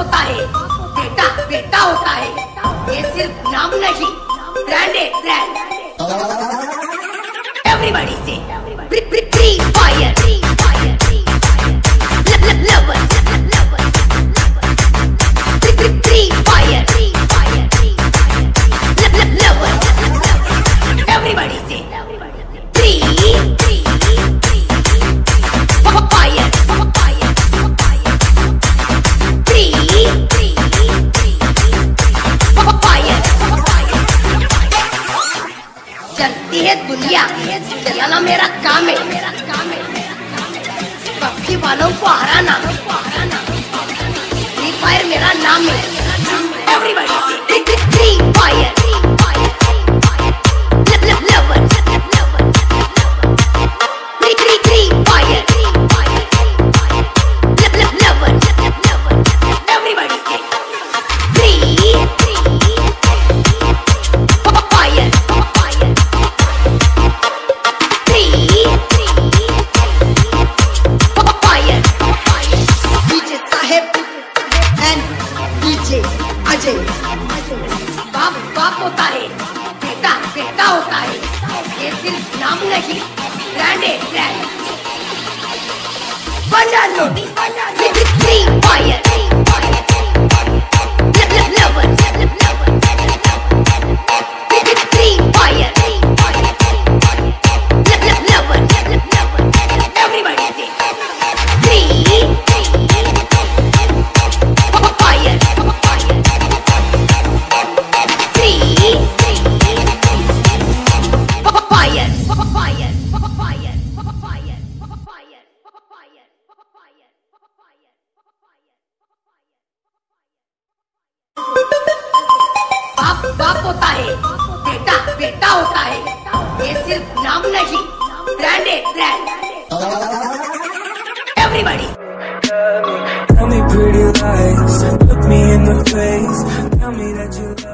होता है। बेटा बेटा होता है। ये सिर्फ़ नाम नहीं ब्रांडेड ब्रांड एवरीबॉडी से। चलती है दुनिया। चलाना मेरा काम है। मेरा काम है पक्षी वालों को हराना। फ्री फायर मेरा नाम है। बाप बाप होता है। बेटा बेटा होता है। ये सिर्फ़ नाम नहीं ब्रांड है ब्रांड बना लो फ्री फायर बाप होता है बेटा बेटा होता है ये सिर्फ़ नाम नहीं ब्रांड है brand everybody Tell me pretty lies, look me in the face, tell me that you love